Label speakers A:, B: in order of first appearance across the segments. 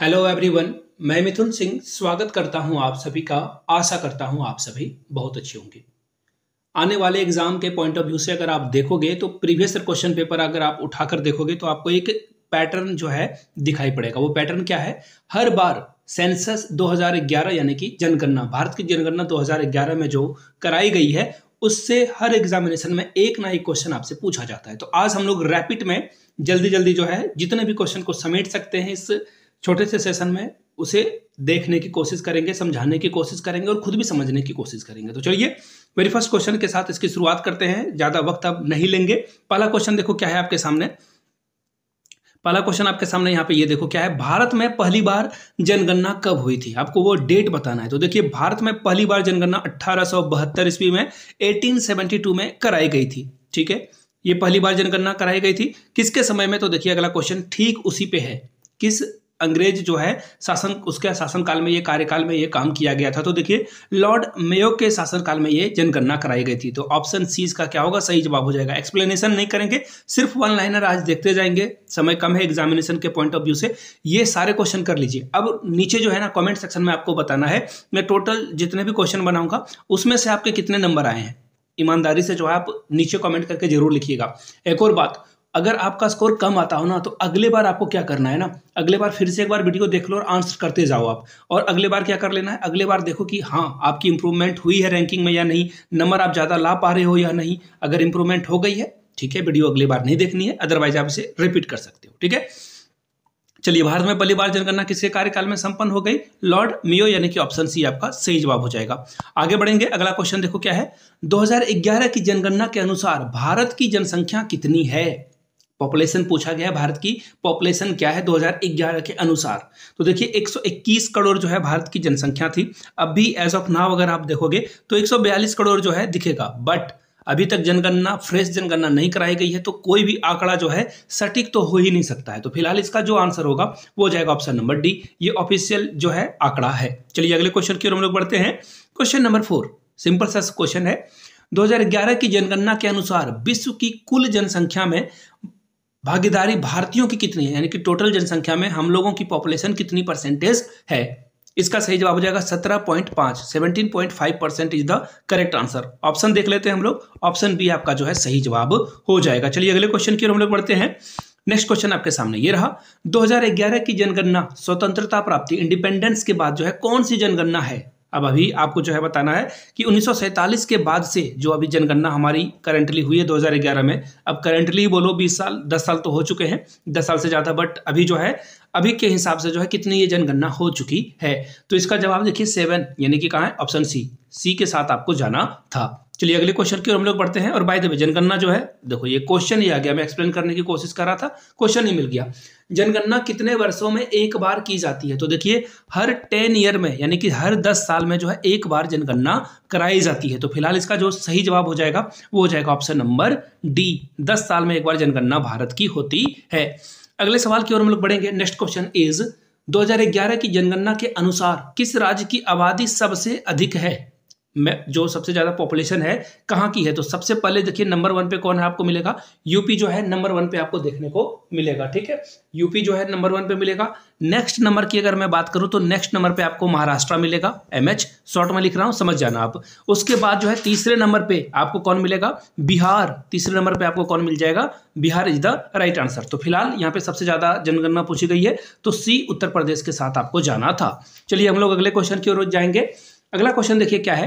A: hello everyone मैं मिथुन सिंह स्वागत करता हूं आप सभी का आशा करता हूं आप सभी बहुत अच्छे होंगे आने वाले एग्जाम के पॉइंट ऑफ व्यू से अगर आप देखोगे तो प्रीवियस क्वेश्चन पेपर अगर आप उठाकर देखोगे तो आपको एक पैटर्न जो है दिखाई पड़ेगा वो पैटर्न क्या है हर बार सेंसस 2011 यानी कि जनगणना भारत की जनगणना 2011 में जो कराई गई है उससे हर एग्जामिनेशन में एक ना एक क्वेश्चन आपसे पूछा जाता है तो आज हम लोग रैपिड में जल्दी जल्दी जो है जितने भी क्वेश्चन को समेट सकते हैं इस छोटे से सेशन में उसे देखने की कोशिश करेंगे समझाने की कोशिश करेंगे और खुद भी समझने की कोशिश करेंगे तो चलिए मेरी फर्स्ट क्वेश्चन के साथ इसकी शुरुआत करते हैं ज़्यादा वक्त अब नहीं लेंगे पहला क्वेश्चन देखो क्या है आपके सामने पहला क्वेश्चन आपके सामने यहाँ पे ये देखो क्या है भारत में पहली बार जनगणना कब हुई थी आपको वो डेट बताना है तो देखिए भारत में पहली बार जनगणना अट्ठारह ईस्वी में टू में कराई गई थी ठीक है ये पहली बार जनगणना कराई गई थी किसके समय में तो देखिए अगला क्वेश्चन ठीक उसी पे है किस अंग्रेज जो है शासन उसके शासनकाल में ये कार्यकाल में ये काम किया गया था तो देखिए लॉर्ड मेयो के शासनकाल में ये जनगणना कराई गई थी तो ऑप्शन सी इसका क्या होगा सही जवाब हो जाएगा एक्सप्लेनेशन नहीं करेंगे सिर्फ वन लाइनर आज देखते जाएंगे समय कम है एग्जामिनेशन के पॉइंट ऑफ व्यू से ये सारे क्वेश्चन कर लीजिए अब नीचे जो है ना कॉमेंट सेक्शन में आपको बताना है मैं टोटल जितने भी क्वेश्चन बनाऊंगा उसमें से आपके कितने नंबर आए हैं ईमानदारी से जो है आप नीचे कमेंट करके जरूर लिखिएगा एक और बात अगर आपका स्कोर कम आता हो ना तो अगले बार आपको क्या करना है ना अगले बार फिर से एक बार वीडियो देख लो और आंसर करते जाओ आप और अगले बार क्या कर लेना है अगले बार देखो कि हाँ आपकी इंप्रूवमेंट हुई है रैंकिंग में या नहीं नंबर आप ज़्यादा ला पा रहे हो या नहीं अगर इंप्रूवमेंट हो गई है ठीक है वीडियो अगली बार नहीं देखनी है अदरवाइज आप इसे रिपीट कर सकते हो ठीक है चलिए भारत में पहली बार जनगणना किसके कार्यकाल में संपन्न हो गई लॉर्ड मियो यानी कि ऑप्शन सी आपका सही जवाब हो जाएगा आगे बढ़ेंगे अगला क्वेश्चन देखो क्या है 2011 की जनगणना के अनुसार भारत की जनसंख्या कितनी है पॉपुलेशन पूछा गया है भारत की पॉपुलेशन क्या है 2011 के अनुसार तो देखिए 121 करोड़ जो है भारत की जनसंख्या थी अब भी एज ऑफ नाव अगर आप देखोगे तो 142 करोड़ जो है दिखेगा बट अभी तक जनगणना फ्रेश जनगणना नहीं कराई गई है तो कोई भी आंकड़ा जो है सटीक तो हो ही नहीं सकता है तो फिलहाल इसका जो आंसर होगा वो जाएगा ऑप्शन नंबर डी ये ऑफिशियल जो है आंकड़ा है चलिए अगले क्वेश्चन की ओर हम लोग बढ़ते हैं क्वेश्चन नंबर फोर सिंपल सा क्वेश्चन है 2011 की जनगणना के अनुसार विश्व की कुल जनसंख्या में भागीदारी भारतीयों की कितनी है यानी कि टोटल जनसंख्या में हम लोगों की पॉपुलेशन कितनी परसेंटेज है इसका सही जवाब हो जाएगा सत्रह पॉइंट पांच seventeen point five percent is the correct answer option देख लेते हैं हम लोग ऑप्शन बी आपका जो है सही जवाब हो जाएगा चलिए अगले क्वेश्चन की ओर हम लोग पढ़ते हैं नेक्स्ट क्वेश्चन आपके सामने ये रहा 2011 की जनगणना स्वतंत्रता प्राप्ति इंडिपेंडेंस के बाद जो है कौन सी जनगणना है अब अभी आपको जो है बताना है कि उन्नीस के बाद से जो अभी जनगणना हमारी करंटली हुई है 2011 में अब करंटली बोलो 20 साल 10 साल तो हो चुके हैं 10 साल से ज़्यादा बट अभी जो है अभी के हिसाब से जो है कितनी ये जनगणना हो चुकी है तो इसका जवाब देखिए सेवन यानी कि कहाँ है ऑप्शन सी सी के साथ आपको जाना था चलिए अगले क्वेश्चन की ओर हम लोग बढ़ते हैं और बाय द वे जनगणना जो है देखो ये क्वेश्चन ही आ गया मैं एक्सप्लेन करने की कोशिश कर रहा था क्वेश्चन ही मिल गया जनगणना कितने वर्षों में एक बार की जाती है तो देखिए हर टेन ईयर में यानी कि हर दस साल में जो है एक बार जनगणना कराई जाती है तो फिलहाल इसका जो सही जवाब हो जाएगा वो हो जाएगा ऑप्शन नंबर डी दस साल में एक बार जनगणना भारत की होती है अगले सवाल की ओर हम लोग बढ़ेंगे नेक्स्ट क्वेश्चन इज 2011 की जनगणना के अनुसार किस राज्य की आबादी सबसे अधिक है जो सबसे ज़्यादा पॉपुलेशन है कहाँ की है तो सबसे पहले देखिए नंबर वन पे कौन है आपको मिलेगा यूपी जो है नंबर वन पे आपको देखने को मिलेगा ठीक है यूपी जो है नंबर वन पे मिलेगा नेक्स्ट नंबर की अगर मैं बात करूँ तो नेक्स्ट नंबर पे आपको महाराष्ट्र मिलेगा एम एच शॉर्ट में लिख रहा हूँ समझ जाना आप उसके बाद जो है तीसरे नंबर पर आपको कौन मिलेगा बिहार तीसरे नंबर पर आपको कौन मिल जाएगा Bihar is the right answer तो फिलहाल यहाँ पे सबसे ज़्यादा जनगणना पूछी गई है तो सी उत्तर प्रदेश के साथ आपको जाना था चलिए हम लोग अगले क्वेश्चन की ओर जाएंगे अगला क्वेश्चन देखिए क्या है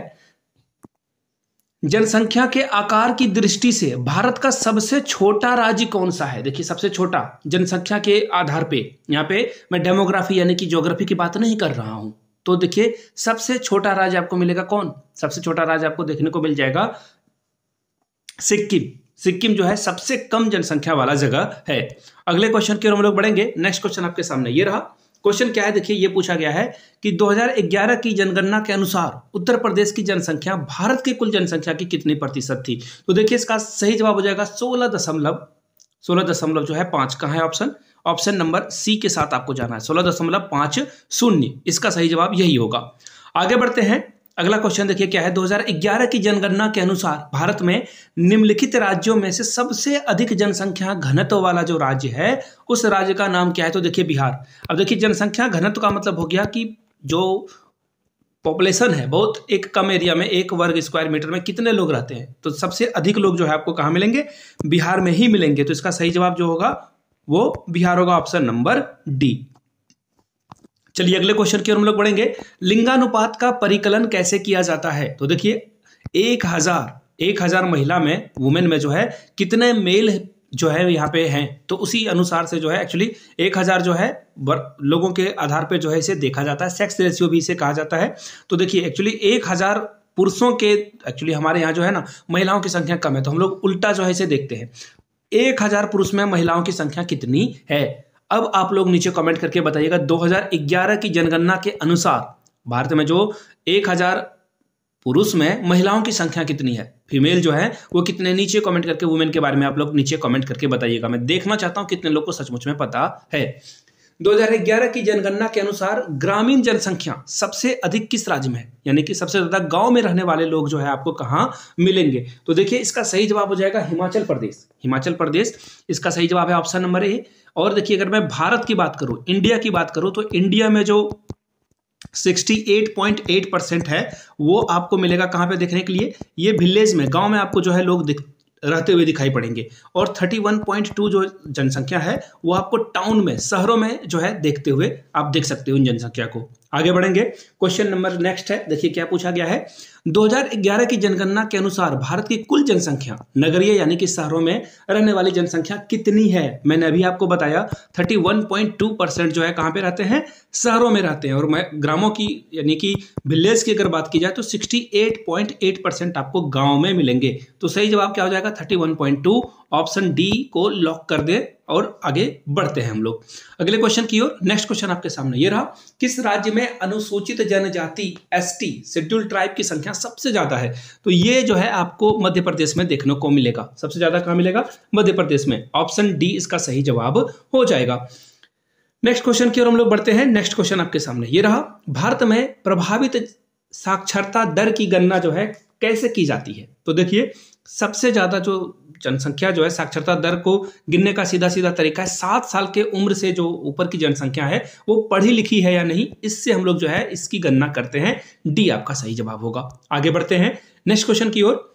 A: जनसंख्या के आकार की दृष्टि से भारत का सबसे छोटा राज्य कौन सा है देखिए सबसे छोटा जनसंख्या के आधार पे यहाँ पे मैं डेमोग्राफी यानी कि ज्योग्राफी की बात नहीं कर रहा हूं तो देखिए सबसे छोटा राज्य आपको मिलेगा कौन सबसे छोटा राज्य आपको देखने को मिल जाएगा सिक्किम सिक्किम जो है सबसे कम जनसंख्या वाला जगह है अगले क्वेश्चन की ओर हम लोग बढ़ेंगे नेक्स्ट क्वेश्चन आपके सामने ये रहा क्वेश्चन क्या है देखिए ये पूछा गया है कि 2011 की जनगणना के अनुसार उत्तर प्रदेश की जनसंख्या भारत की कुल जनसंख्या की कितनी प्रतिशत थी तो देखिए इसका सही जवाब हो जाएगा सोलह दशमलव सोलह दशमलव जो है पांच का है ऑप्शन ऑप्शन नंबर सी के साथ आपको जाना है सोलह दशमलव पांच शून्य इसका सही जवाब यही होगा आगे बढ़ते हैं अगला क्वेश्चन देखिए क्या है 2011 की जनगणना के अनुसार भारत में निम्नलिखित राज्यों में से सबसे अधिक जनसंख्या घनत्व वाला जो राज्य है उस राज्य का नाम क्या है तो देखिए बिहार अब देखिए जनसंख्या घनत्व का मतलब हो गया कि जो पॉपुलेशन है बहुत एक कम एरिया में एक वर्ग स्क्वायर मीटर में कितने लोग रहते हैं तो सबसे अधिक लोग जो है आपको कहाँ मिलेंगे बिहार में ही मिलेंगे तो इसका सही जवाब जो होगा वो बिहार होगा ऑप्शन नंबर डी चलिए अगले क्वेश्चन की ओर हम लोग बढ़ेंगे लिंगानुपात का परिकलन कैसे किया जाता है तो देखिए एक हजार एक हजार महिला में वुमेन में जो है कितने मेल जो है यहाँ पे हैं तो उसी अनुसार से जो है एक्चुअली एक हज़ार जो है लोगों के आधार पे जो है इसे देखा जाता है सेक्स रेशियो भी इसे कहा जाता है तो देखिए एक्चुअली एक हज़ार पुरुषों के एक्चुअली हमारे यहाँ जो है ना महिलाओं की संख्या कम है तो हम लोग उल्टा जो है इसे देखते हैं एक हज़ार पुरुष में महिलाओं की संख्या कितनी है अब आप लोग नीचे कमेंट करके बताइएगा 2011 की जनगणना के अनुसार भारत में जो 1000 पुरुष में महिलाओं की संख्या कितनी है फीमेल जो है वो कितने नीचे कमेंट करके वुमेन के बारे में आप लोग नीचे कमेंट करके बताइएगा मैं देखना चाहता हूं कितने लोग को सचमुच में पता है 2011 की जनगणना के अनुसार ग्रामीण जनसंख्या सबसे अधिक किस राज्य में है यानी कि सबसे ज्यादा गांव में रहने वाले लोग जो है आपको कहाँ मिलेंगे तो देखिए इसका सही जवाब हो जाएगा हिमाचल प्रदेश हिमाचल प्रदेश इसका सही जवाब है ऑप्शन नंबर ए और देखिए अगर मैं भारत की बात करूँ इंडिया की बात करूँ तो इंडिया में जो 68.8 परसेंट है वो आपको मिलेगा कहाँ पे देखने के लिए ये विलेज में गांव में आपको जो है लोग रहते हुए दिखाई पड़ेंगे और 31.2 जो जनसंख्या है वो आपको टाउन में शहरों में जो है देखते हुए आप देख सकते हो इन जनसंख्या को आगे बढ़ेंगे क्वेश्चन नंबर नेक्स्ट है देखिए क्या पूछा गया है 2011 की जनगणना के अनुसार भारत की कुल जनसंख्या नगरीय यानी कि शहरों में रहने वाली जनसंख्या कितनी है मैंने अभी आपको बताया 31.2 परसेंट जो है कहाँ पे रहते हैं शहरों में रहते हैं और मैं ग्रामों की यानी कि विलेज की अगर बात की जाए तो सिक्सटी परसेंट आपको गाँव में मिलेंगे तो सही जवाब क्या हो जाएगा थर्टी ऑप्शन डी को लॉक कर दें और आगे बढ़ते हैं हम लोग अगले क्वेश्चन की ओर नेक्स्ट क्वेश्चन आपके सामने ये रहा किस राज्य में अनुसूचित जनजाति एस टी शेड्यूल ट्राइब की संख्या सबसे ज्यादा है तो ये जो है आपको मध्य प्रदेश में देखने को मिलेगा सबसे ज्यादा कहां मिलेगा मध्य प्रदेश में ऑप्शन डी इसका सही जवाब हो जाएगा नेक्स्ट क्वेश्चन की ओर हम लोग बढ़ते हैं नेक्स्ट क्वेश्चन आपके सामने ये रहा भारत में प्रभावित साक्षरता दर की गणना जो है कैसे की जाती है तो देखिए सबसे ज़्यादा जो जनसंख्या जो है साक्षरता दर को गिनने का सीधा सीधा तरीका है सात साल के उम्र से जो ऊपर की जनसंख्या है वो पढ़ी लिखी है या नहीं इससे हम लोग जो है इसकी गणना करते हैं डी आपका सही जवाब होगा आगे बढ़ते हैं नेक्स्ट क्वेश्चन की ओर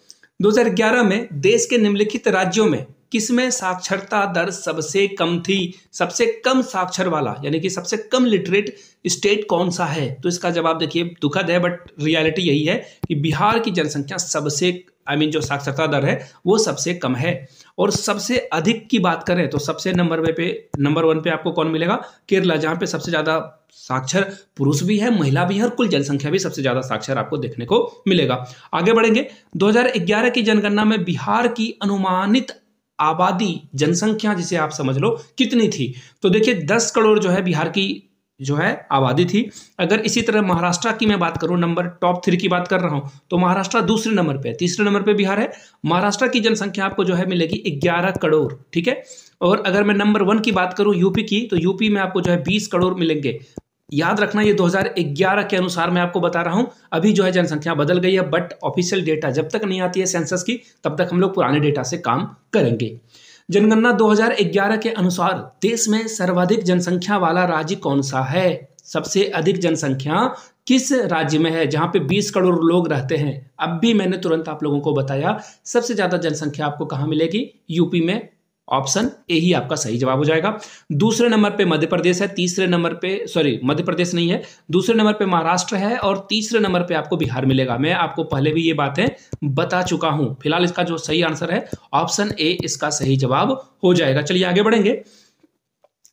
A: 2011 में देश के निम्नलिखित राज्यों में किसमें साक्षरता दर सबसे कम थी सबसे कम साक्षर वाला यानी कि सबसे कम लिटरेट स्टेट कौन सा है तो इसका जवाब देखिए दुखद है बट रियलिटी यही है कि बिहार की जनसंख्या सबसे आई I मीन mean, जो साक्षरता दर है वो सबसे कम है और सबसे अधिक की बात करें तो सबसे नंबर वे पे नंबर वन पे आपको कौन मिलेगा केरला जहाँ पे सबसे ज़्यादा साक्षर पुरुष भी है महिला भी है और कुल जनसंख्या भी सबसे ज़्यादा साक्षर आपको देखने को मिलेगा आगे बढ़ेंगे 2011 की जनगणना में बिहार की अनुमानित आबादी जनसंख्या जिसे आप समझ लो कितनी थी तो देखिए दस करोड़ जो है बिहार की जो है आबादी थी अगर इसी तरह महाराष्ट्र की मैं बात करूं नंबर टॉप थ्री की बात कर रहा हूं तो महाराष्ट्र दूसरे नंबर पे तीसरे नंबर पे बिहार है महाराष्ट्र की जनसंख्या आपको जो है मिलेगी ग्यारह करोड़ ठीक है और अगर मैं नंबर वन की बात करूं यूपी की तो यूपी में आपको जो है बीस करोड़ मिलेंगे याद रखना ये 2011 के अनुसार मैं आपको बता रहा हूँ अभी जो है जनसंख्या बदल गई है बट ऑफिशियल डेटा जब तक नहीं आती है सेंसस की तब तक हम लोग पुराने डेटा से काम करेंगे जनगणना 2011 के अनुसार देश में सर्वाधिक जनसंख्या वाला राज्य कौन सा है सबसे अधिक जनसंख्या किस राज्य में है जहां पे 20 करोड़ लोग रहते हैं अब भी मैंने तुरंत आप लोगों को बताया सबसे ज़्यादा जनसंख्या आपको कहाँ मिलेगी यूपी में ऑप्शन ए ही आपका सही जवाब हो जाएगा दूसरे नंबर पे मध्य प्रदेश है तीसरे नंबर पे सॉरी मध्य प्रदेश नहीं है दूसरे नंबर पे महाराष्ट्र है और तीसरे नंबर पे आपको बिहार मिलेगा मैं आपको पहले भी ये बातें बता चुका हूं फिलहाल इसका जो सही आंसर है ऑप्शन ए इसका सही जवाब हो जाएगा चलिए आगे बढ़ेंगे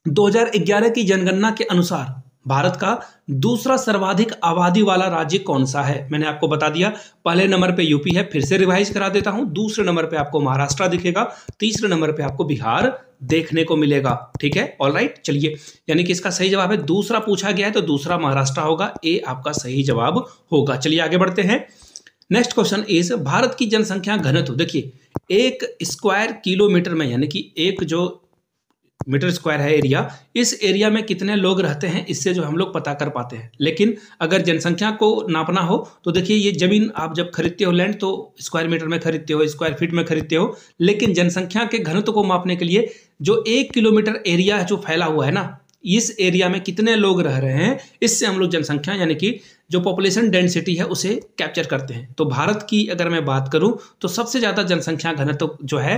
A: दो की जनगणना के अनुसार भारत का दूसरा सर्वाधिक आबादी वाला राज्य कौन सा है मैंने आपको बता दिया पहले नंबर पे यूपी है फिर से रिवाइज करा देता हूं दूसरे नंबर पे आपको महाराष्ट्र दिखेगा तीसरे नंबर पे आपको बिहार देखने को मिलेगा ठीक है ऑल राइट चलिए यानी कि इसका सही जवाब है दूसरा पूछा गया है तो दूसरा महाराष्ट्र होगा ए आपका सही जवाब होगा चलिए आगे बढ़ते हैं नेक्स्ट क्वेश्चन इज भारत की जनसंख्या घनत्व देखिए एक स्क्वायर किलोमीटर में यानी कि एक जो मीटर स्क्वायर है एरिया इस एरिया में कितने लोग रहते हैं इससे जो हम लोग पता कर पाते हैं लेकिन अगर जनसंख्या को नापना हो तो देखिए ये जमीन आप जब खरीदते हो लैंड तो स्क्वायर मीटर में खरीदते हो स्क्वायर फीट में खरीदते हो लेकिन जनसंख्या के घनत्व को मापने के लिए जो एक किलोमीटर एरिया जो फैला हुआ है ना इस एरिया में कितने लोग रह रहे हैं इससे हम लोग जनसंख्या यानी कि जो पॉपुलेशन डेंसिटी है उसे कैप्चर करते हैं तो भारत की अगर मैं बात करूं तो सबसे ज़्यादा जनसंख्या घनत्व तो जो है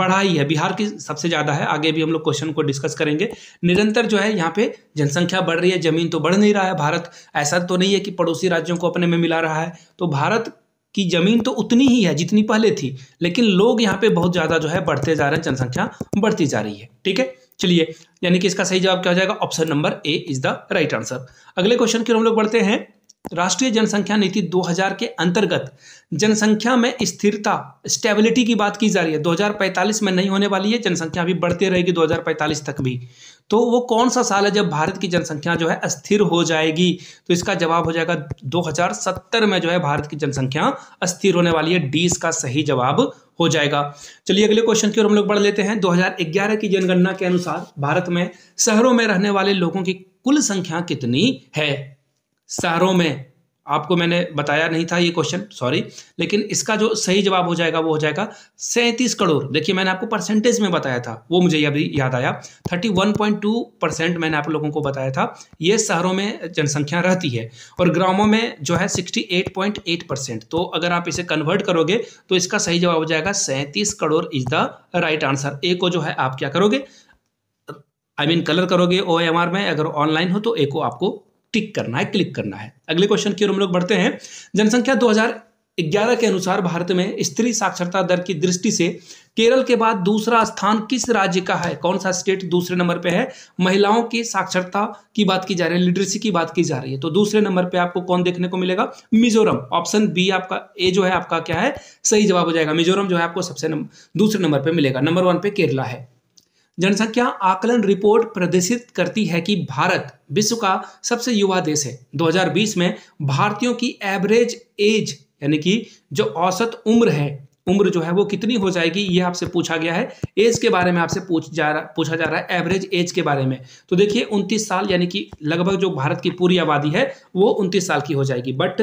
A: बढ़ा ही है बिहार की सबसे ज़्यादा है आगे भी हम लोग क्वेश्चन को डिस्कस करेंगे निरंतर जो है यहाँ पे जनसंख्या बढ़ रही है ज़मीन तो बढ़ नहीं रहा है भारत ऐसा तो नहीं है कि पड़ोसी राज्यों को अपने में मिला रहा है तो भारत की ज़मीन तो उतनी ही है जितनी पहले थी लेकिन लोग यहाँ पर बहुत ज़्यादा जो है बढ़ते जा रहे हैं जनसंख्या बढ़ती जा रही है ठीक है चलिए यानी कि इसका सही जवाब क्या हो जाएगा option number A is the right answer अगले क्वेश्चन की ओर हम लोग बढ़ते हैं राष्ट्रीय जनसंख्या नीति 2000 के अंतर्गत जनसंख्या में स्थिरता स्टेबिलिटी की बात की जा रही है 2045 में नहीं होने वाली है जनसंख्या अभी बढ़ती रहेगी 2045 तक भी तो वो कौन सा साल है जब भारत की जनसंख्या जो है अस्थिर हो जाएगी तो इसका जवाब हो जाएगा 2070 में जो है भारत की जनसंख्या अस्थिर होने वाली है डी इसका सही जवाब हो जाएगा चलिए अगले क्वेश्चन की ओर हम लोग बढ़ लेते हैं 2011 की जनगणना के अनुसार भारत में शहरों में रहने वाले लोगों की कुल संख्या कितनी है शहरों में आपको मैंने बताया नहीं था ये क्वेश्चन सॉरी लेकिन इसका जो सही जवाब हो जाएगा वो हो जाएगा सैंतीस करोड़ देखिए मैंने आपको परसेंटेज में बताया था वो मुझे अभी याद आया 31.2 परसेंट मैंने आप लोगों को बताया था ये शहरों में जनसंख्या रहती है और ग्रामों में जो है 68.8 परसेंट तो अगर आप इसे कन्वर्ट करोगे तो इसका सही जवाब हो जाएगा सैंतीस crore is the right answer A को जो है आप क्या करोगे I I mean mean, colour करोगे ओ में अगर ऑनलाइन हो तो ए को आपको टिक करना है क्लिक करना है अगले क्वेश्चन की ओर हम लोग बढ़ते हैं जनसंख्या 2011 के अनुसार भारत में स्त्री साक्षरता दर की दृष्टि से केरल के बाद दूसरा स्थान किस राज्य का है कौन सा स्टेट दूसरे नंबर पे है महिलाओं की साक्षरता की बात की जा रही है लिटरेसी की बात की जा रही है तो दूसरे नंबर पे आपको कौन देखने को मिलेगा मिजोरम ऑप्शन बी आपका ए जो है आपका क्या है सही जवाब हो जाएगा मिजोरम जो है आपको सबसे नम, दूसरे नंबर पर मिलेगा नंबर वन पे केरला है जनसंख्या आकलन रिपोर्ट प्रदर्शित करती है कि भारत विश्व का सबसे युवा देश है 2020 में भारतीयों की एवरेज एज यानी कि जो औसत उम्र है उम्र जो है वो कितनी हो जाएगी ये आपसे पूछा गया है एज के बारे में आपसे पूछ जा रहा पूछा जा रहा है एवरेज एज के बारे में तो देखिए 29 साल यानी कि लगभग जो भारत की पूरी आबादी है वो 29 साल की हो जाएगी बट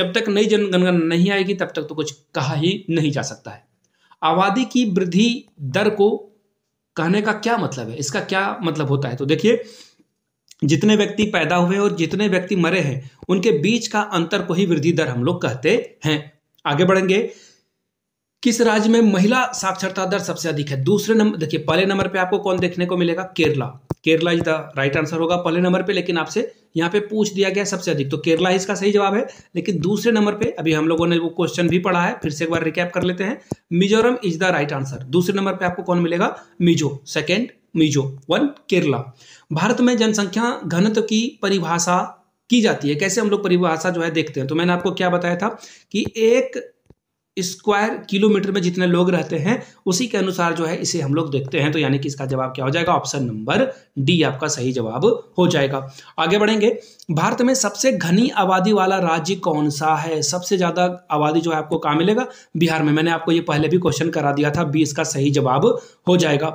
A: जब तक नई जनगणना नहीं आएगी तब तक तो कुछ कहा ही नहीं जा सकता है आबादी की वृद्धि दर को कहने का क्या मतलब है इसका क्या मतलब होता है तो देखिए जितने व्यक्ति पैदा हुए और जितने व्यक्ति मरे हैं उनके बीच का अंतर को ही वृद्धि दर हम लोग कहते हैं आगे बढ़ेंगे किस राज्य में महिला साक्षरता दर सबसे अधिक है दूसरे नंबर देखिए पहले नंबर पे आपको कौन देखने को मिलेगा Kerala Kerala is the right answer होगा पहले नंबर पे लेकिन आपसे यहाँ पे पूछ दिया गया सबसे अधिक तो केरला इसका सही जवाब है लेकिन दूसरे नंबर पे अभी हम लोगों ने वो क्वेश्चन भी पढ़ा है फिर से एक बार रिकैप कर लेते हैं Mizoram is the right answer दूसरे नंबर पे आपको कौन मिलेगा मिजो सेकेंड मिजो वन केरला भारत में जनसंख्या घनत्व की परिभाषा की जाती है कैसे हम लोग परिभाषा जो है देखते हैं तो मैंने आपको क्या बताया था कि एक स्क्वायर किलोमीटर में जितने लोग रहते हैं उसी के अनुसार जो है इसे हम लोग देखते हैं तो यानी कि इसका जवाब क्या हो जाएगा ऑप्शन नंबर डी आपका सही जवाब हो जाएगा आगे बढ़ेंगे भारत में सबसे घनी आबादी वाला राज्य कौन सा है सबसे ज़्यादा आबादी जो है आपको कहाँ मिलेगा बिहार में मैंने आपको ये पहले भी क्वेश्चन करा दिया था बी इसका सही जवाब हो जाएगा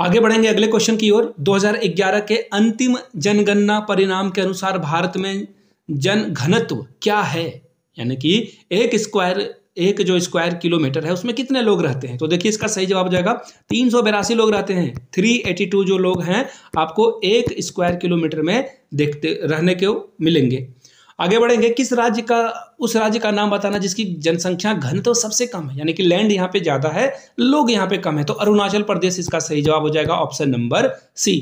A: आगे बढ़ेंगे अगले क्वेश्चन की ओर 2011 के अंतिम जनगणना परिणाम के अनुसार भारत में जन घनत्व क्या है यानी कि एक स्क्वायर एक जो स्क्वायर किलोमीटर है उसमें कितने लोग रहते हैं तो देखिए इसका सही जवाब जाएगा तीन सौ बेरासी लोग रहते हैं थ्री एटी टू जो लोग हैं आपको एक स्क्वायर किलोमीटर में देखते रहने के मिलेंगे आगे बढ़ेंगे किस राज्य का उस राज्य का नाम बताना जिसकी जनसंख्या घन तो सबसे कम है यानी कि लैंड यहाँ पे ज़्यादा है लोग यहाँ पे कम है तो अरुणाचल प्रदेश इसका सही जवाब हो जाएगा ऑप्शन नंबर सी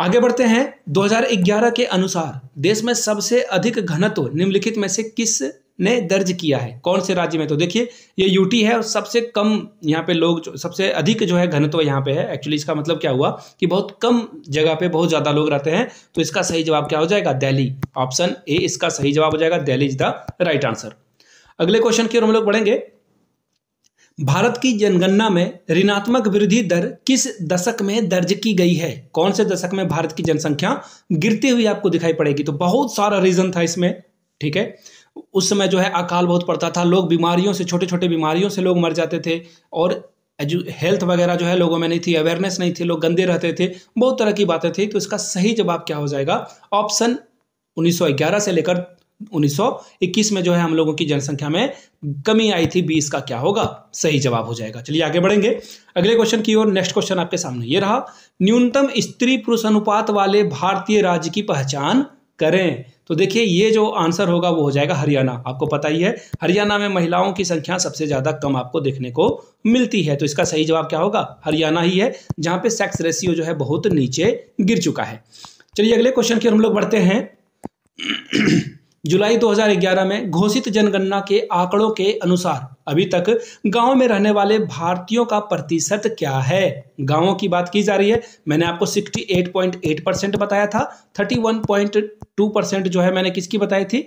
A: आगे बढ़ते हैं 2011 के अनुसार देश में सबसे अधिक घनत्व निम्नलिखित में से किस ने दर्ज किया है कौन से राज्य में तो देखिए ये यूटी है और सबसे कम यहाँ पे लोग सबसे अधिक जो है घनत्व यहाँ पे है एक्चुअली इसका मतलब क्या हुआ कि बहुत कम जगह पे बहुत ज़्यादा लोग रहते हैं तो इसका सही जवाब क्या हो जाएगा दिल्ली ऑप्शन ए इसका सही जवाब हो जाएगा Delhi is the right answer अगले क्वेश्चन की ओर हम लोग बढ़ेंगे भारत की जनगणना में ऋणात्मक वृद्धि दर किस दशक में दर्ज की गई है कौन से दशक में भारत की जनसंख्या गिरती हुई आपको दिखाई पड़ेगी तो बहुत सारा रीजन था इसमें ठीक है उस समय जो है अकाल बहुत पड़ता था लोग बीमारियों से छोटे छोटे बीमारियों से लोग मर जाते थे और एजु हेल्थ वगैरह जो है लोगों में नहीं थी अवेयरनेस नहीं थी लोग गंदे रहते थे बहुत तरह की बातें थी तो इसका सही जवाब क्या हो जाएगा ऑप्शन 1911 से लेकर 1921 में जो है हम लोगों की जनसंख्या में कमी आई थी बीस का क्या होगा सही जवाब हो जाएगा चलिए आगे बढ़ेंगे अगले क्वेश्चन की ओर नेक्स्ट क्वेश्चन आपके सामने ये रहा न्यूनतम स्त्री पुरुष अनुपात वाले भारतीय राज्य की पहचान करें तो देखिए ये जो आंसर होगा वो हो जाएगा हरियाणा आपको पता ही है हरियाणा में महिलाओं की संख्या सबसे ज़्यादा कम आपको देखने को मिलती है तो इसका सही जवाब क्या होगा हरियाणा ही है जहाँ पे सेक्स रेशियो जो है बहुत नीचे गिर चुका है चलिए अगले क्वेश्चन की हम लोग बढ़ते हैं जुलाई 2011 में घोषित जनगणना के आंकड़ों के अनुसार अभी तक गांव में रहने वाले भारतीयों का प्रतिशत क्या है गांवों की बात की जा रही है मैंने आपको 68.8 परसेंट बताया था 31.2 परसेंट जो है मैंने किसकी बताई थी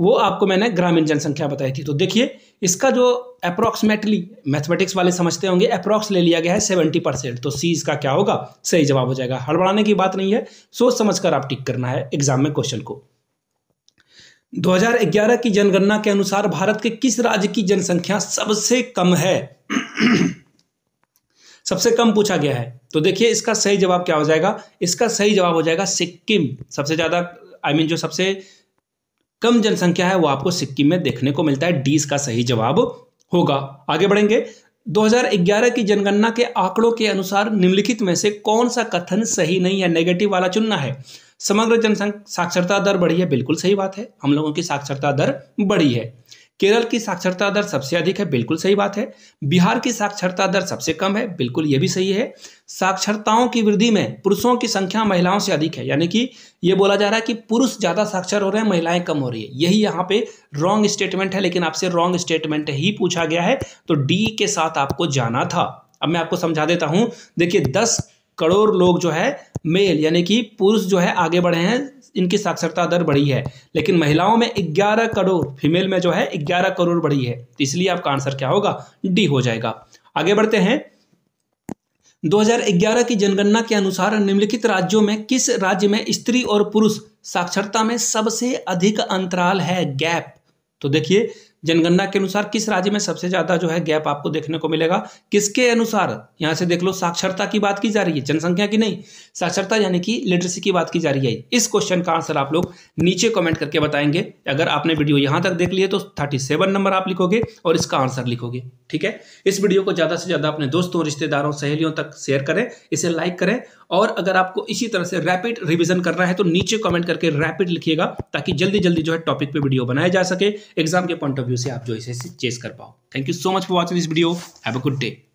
A: वो आपको मैंने ग्रामीण जनसंख्या बताई थी तो देखिए इसका जो अप्रोक्सीमेटली मैथमेटिक्स वाले समझते होंगे अप्रोक्स ले लिया गया है सेवेंटी परसेंट तो सी इसका क्या होगा सही जवाब हो जाएगा हड़बड़ाने की बात नहीं है सोच समझ कर आप टिक करना है एग्जाम में क्वेश्चन को 2011 की जनगणना के अनुसार भारत के किस राज्य की जनसंख्या सबसे कम है सबसे कम पूछा गया है तो देखिए इसका सही जवाब क्या हो जाएगा इसका सही जवाब हो जाएगा सिक्किम सबसे ज़्यादा आई I मीन mean, जो सबसे कम जनसंख्या है वो आपको सिक्किम में देखने को मिलता है डी इसका सही जवाब होगा आगे बढ़ेंगे 2011 की जनगणना के आंकड़ों के अनुसार निम्नलिखित में से कौन सा कथन सही नहीं है नेगेटिव वाला चुनना है समग्र जनसंख्या साक्षरता दर बढ़ी है बिल्कुल सही बात है हम लोगों की साक्षरता दर बढ़ी है केरल की साक्षरता दर सबसे अधिक है बिल्कुल सही बात है बिहार की साक्षरता दर सबसे कम है बिल्कुल ये भी सही है साक्षरताओं की वृद्धि में पुरुषों की संख्या महिलाओं से अधिक है यानी कि ये बोला जा रहा है कि पुरुष ज़्यादा साक्षर हो रहे हैं महिलाएं कम हो रही है यही यहाँ पे रॉन्ग स्टेटमेंट है लेकिन आपसे रॉन्ग स्टेटमेंट ही पूछा गया है तो डी के साथ आपको जाना था अब मैं आपको समझा देता हूँ देखिए दस करोड़ लोग जो है मेल यानी कि पुरुष जो है आगे बढ़े हैं इनकी साक्षरता दर बढ़ी है लेकिन महिलाओं में 11 करोड़ फीमेल में जो है 11 करोड़ बढ़ी है तो इसलिए आपका आंसर क्या होगा डी हो जाएगा आगे बढ़ते हैं 2011 की जनगणना के अनुसार निम्नलिखित राज्यों में किस राज्य में स्त्री और पुरुष साक्षरता में सबसे अधिक अंतराल है गैप तो देखिए जनगणना के अनुसार किस राज्य में सबसे ज्यादा जो है गैप आपको देखने को मिलेगा किसके अनुसार यहाँ से देख लो साक्षरता की बात की जा रही है जनसंख्या की नहीं साक्षरता यानी कि लिटरेसी की बात की जा रही है इस क्वेश्चन का आंसर आप लोग नीचे कमेंट करके बताएंगे अगर आपने वीडियो यहाँ तक देख लिया तो थर्टी सेवन नंबर आप लिखोगे और इसका आंसर लिखोगे ठीक है इस वीडियो को ज़्यादा से ज़्यादा अपने दोस्तों रिश्तेदारों सहेलियों तक शेयर करें इसे लाइक करें और अगर आपको इसी तरह से रैपिड रिविजन करना है तो नीचे कमेंट करके रैपिड लिखिएगा ताकि जल्दी जल्दी जो है टॉपिक पे वीडियो बनाया जा सके एग्जाम के पॉइंट ऑफ व्यू से आप जो इसे चेस कर पाओ thank you so much for watching this video have a good day